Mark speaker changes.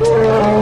Speaker 1: Música